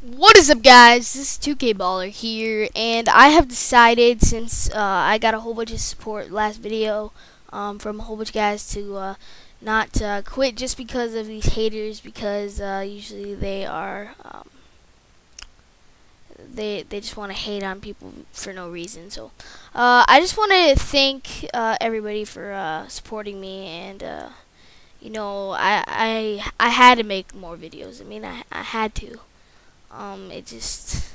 What is up guys, this is 2K Baller here, and I have decided since uh, I got a whole bunch of support last video um, from a whole bunch of guys to uh, not uh, quit just because of these haters because uh, usually they are um, they they just want to hate on people for no reason so uh, I just want to thank uh, everybody for supporting me and you know I, I I had to make more videos. I mean I, I had to um, it just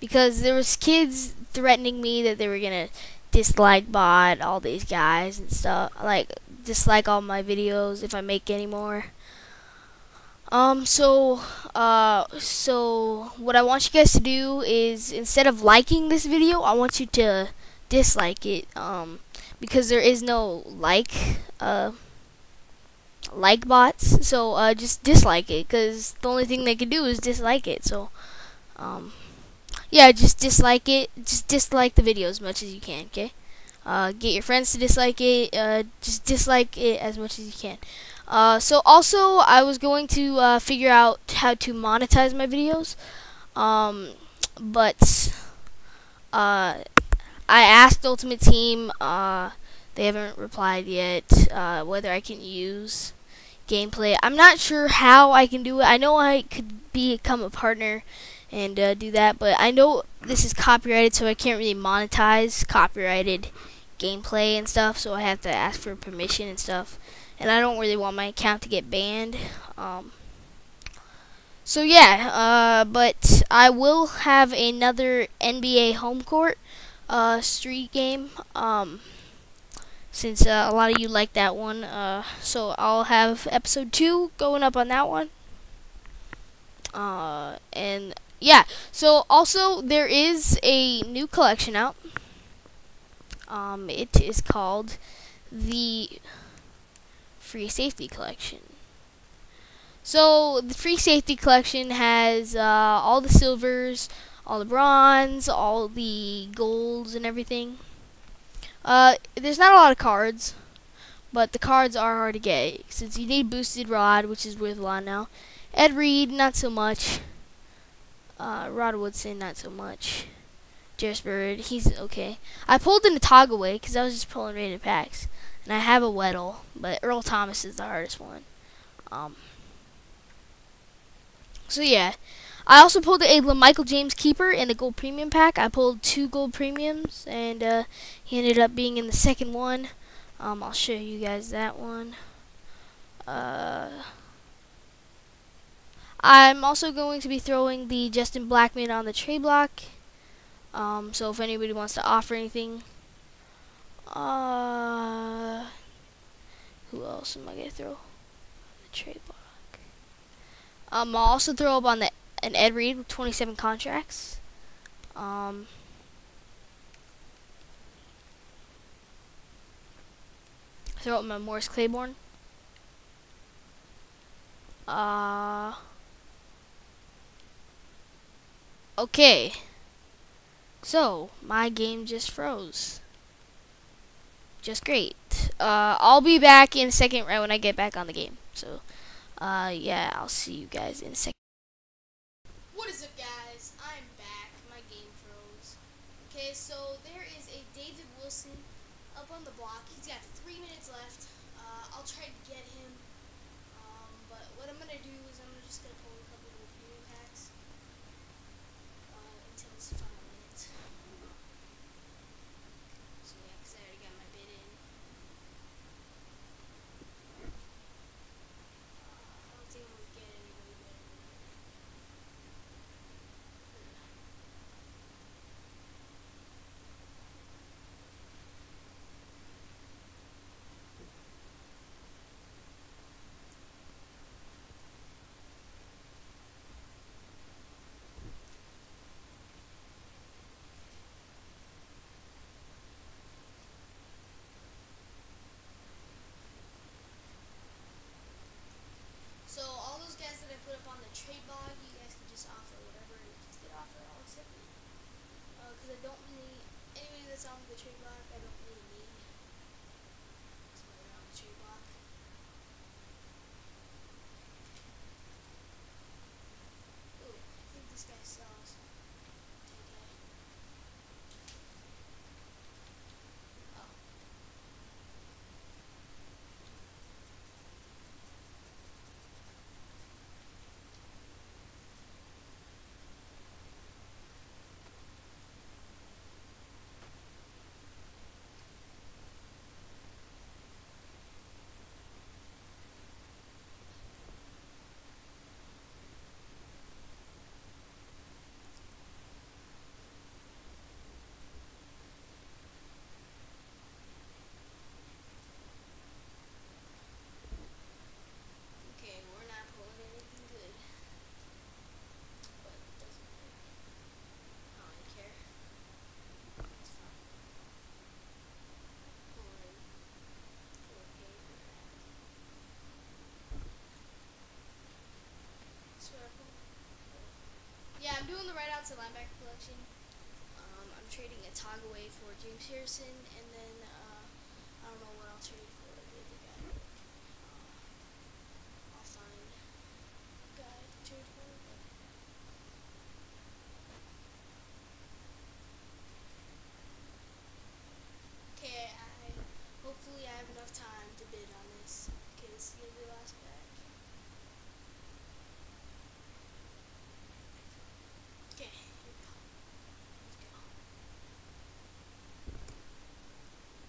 because there was kids threatening me that they were gonna dislike bot all these guys and stuff like dislike all my videos if I make any more. Um, so, uh, so what I want you guys to do is instead of liking this video, I want you to dislike it, um, because there is no like, uh, like bots, so uh, just dislike it, because the only thing they can do is dislike it, so, um, yeah, just dislike it, just dislike the video as much as you can, okay? Uh, get your friends to dislike it, uh, just dislike it as much as you can. Uh, so also, I was going to uh, figure out how to monetize my videos, um, but uh, I asked Ultimate Team, uh, they haven't replied yet, uh, whether I can use gameplay. I'm not sure how I can do it. I know I could become a partner and uh, do that, but I know this is copyrighted, so I can't really monetize copyrighted gameplay and stuff, so I have to ask for permission and stuff. And I don't really want my account to get banned. Um, so yeah, uh, but I will have another NBA home court uh, street game. Um, since uh, a lot of you like that one. Uh, so I'll have episode two going up on that one. Uh, and yeah, so also there is a new collection out. Um, it is called the Free Safety Collection. So the Free Safety Collection has uh, all the silvers, all the bronze, all the golds, and everything. Uh, there's not a lot of cards, but the cards are hard to get since you need boosted rod, which is worth a lot now. Ed Reed, not so much. Uh, Rod Woodson, not so much. Jairus Byrd, he's okay. I pulled in the toggle away because I was just pulling rated packs, and I have a Weddle, but Earl Thomas is the hardest one. Um. So yeah, I also pulled a Michael James keeper in the gold premium pack. I pulled two gold premiums, and uh, he ended up being in the second one. Um, I'll show you guys that one. Uh, I'm also going to be throwing the Justin Blackmon on the trade block. Um, so if anybody wants to offer anything, uh, who else am I gonna throw? The trade block. Um, I'll also throw up on the an Ed Reed with 27 contracts. Um, throw up my Morris Claiborne. Uh, okay. So, my game just froze. Just great. Uh, I'll be back in a second right when I get back on the game. So, uh, yeah, I'll see you guys in a second. What is up, guys? I'm back. My game froze. Okay, so there is a David Wilson up on the block. He's got three minutes left. Uh, I'll try to get him. Um, but what I'm going to do is I'm just going to pull a couple of video packs uh, until it's final minutes. So, yeah, because I already got my bid in. Uh, I don't think I'm going to get anybody better. So all those guys that I put up on the trade log, you guys can just offer whatever you can offer. I'll accept it. Because I don't really anybody that's on the trade log, I don't really need. They're on the trade log. Scott's a linebacker collection. Um, I'm trading a Togaway for James Harrison, and then uh, I don't know what I'll trade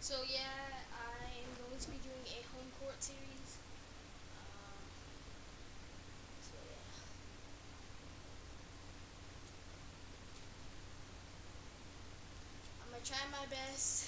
So yeah, I am going to be doing a home court series. Um, I'm gonna try my best.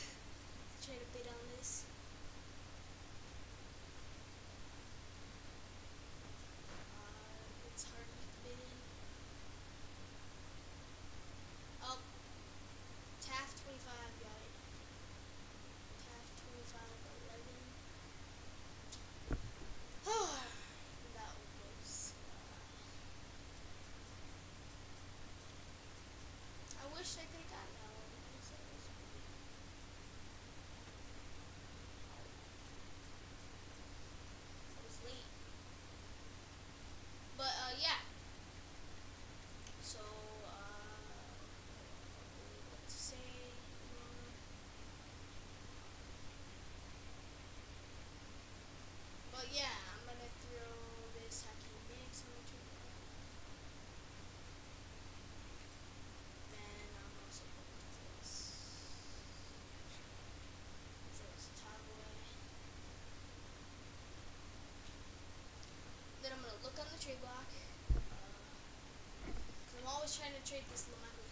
penetrate this line